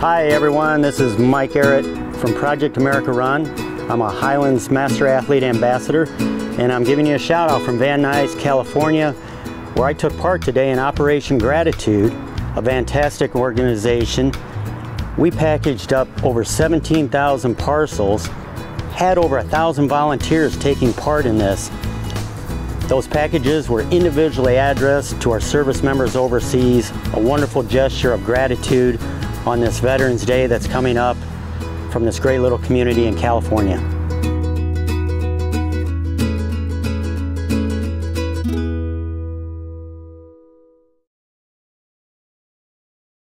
Hi everyone, this is Mike Ehredt from Project America Run. I'm a Hyland's Master Athlete Ambassador and I'm giving you a shout out from Van Nuys, California where I took part today in Operation Gratitude, a fantastic organization. We packaged up over 17,000 parcels, had over a thousand volunteers taking part in this. Those packages were individually addressed to our service members overseas, a wonderful gesture of gratitude on this Veterans Day that's coming up from this great little community in California.